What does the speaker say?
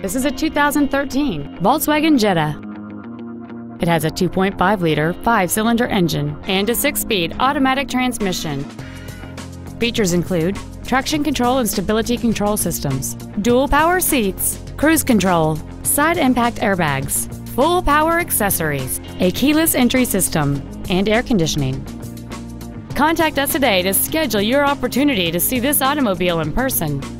This is a 2013 Volkswagen Jetta. It has a 2.5-liter five-cylinder engine and a six-speed automatic transmission. Features include traction control and stability control systems, dual power seats, cruise control, side impact airbags, full power accessories, a keyless entry system, and air conditioning. Contact us today to schedule your opportunity to see this automobile in person.